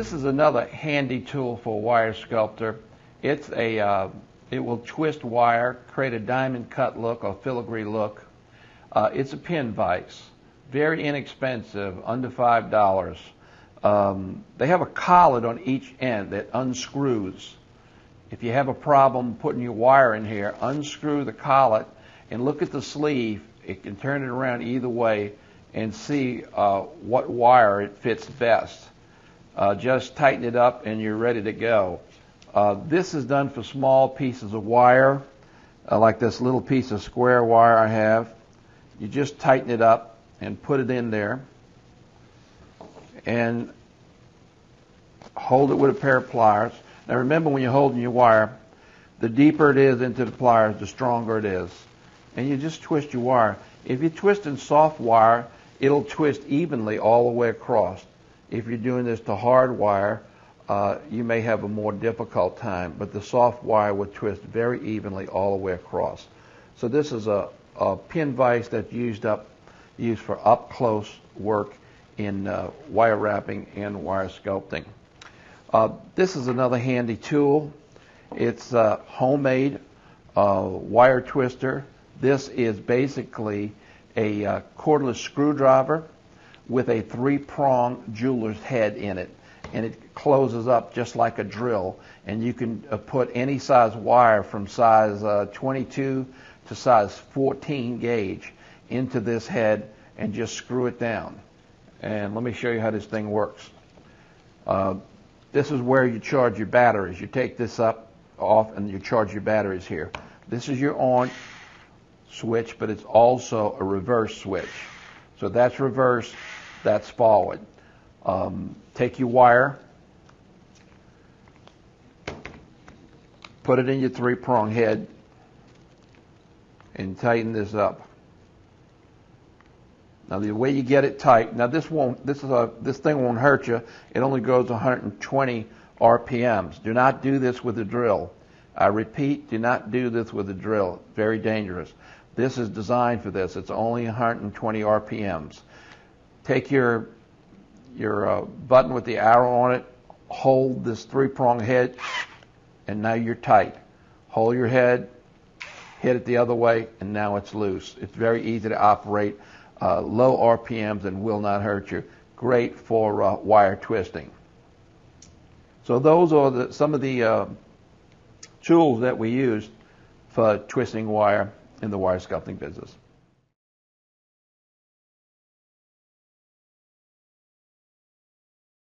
This is another handy tool for a wire sculptor. It's a, uh, it will twist wire, create a diamond cut look or filigree look. Uh, it's a pin vise, very inexpensive, under five dollars. Um, they have a collet on each end that unscrews. If you have a problem putting your wire in here, unscrew the collet and look at the sleeve. It can turn it around either way and see uh, what wire it fits best. Uh, just tighten it up and you're ready to go. Uh, this is done for small pieces of wire, uh, like this little piece of square wire I have. You just tighten it up and put it in there and hold it with a pair of pliers. Now remember when you're holding your wire, the deeper it is into the pliers, the stronger it is. And you just twist your wire. If you're twisting soft wire, it'll twist evenly all the way across. If you're doing this to hard wire, uh, you may have a more difficult time, but the soft wire would twist very evenly all the way across. So this is a, a pin vise that's used up, used for up close work in uh, wire wrapping and wire sculpting. Uh, this is another handy tool. It's a homemade uh, wire twister. This is basically a uh, cordless screwdriver with a three-prong jeweler's head in it. And it closes up just like a drill. And you can uh, put any size wire from size uh, 22 to size 14 gauge into this head and just screw it down. And let me show you how this thing works. Uh, this is where you charge your batteries. You take this up, off, and you charge your batteries here. This is your on switch, but it's also a reverse switch. So that's reverse, that's forward. Um, take your wire, put it in your three prong head, and tighten this up. Now the way you get it tight, now this won't, this is a, this thing won't hurt you. It only goes 120 RPMs. Do not do this with a drill. I repeat, do not do this with a drill. Very dangerous. This is designed for this. It's only 120 RPMs. Take your your uh, button with the arrow on it, hold this three-prong head, and now you're tight. Hold your head, hit it the other way, and now it's loose. It's very easy to operate, uh, low RPMs, and will not hurt you. Great for uh, wire twisting. So those are the, some of the uh, tools that we use for twisting wire in the wire sculpting business.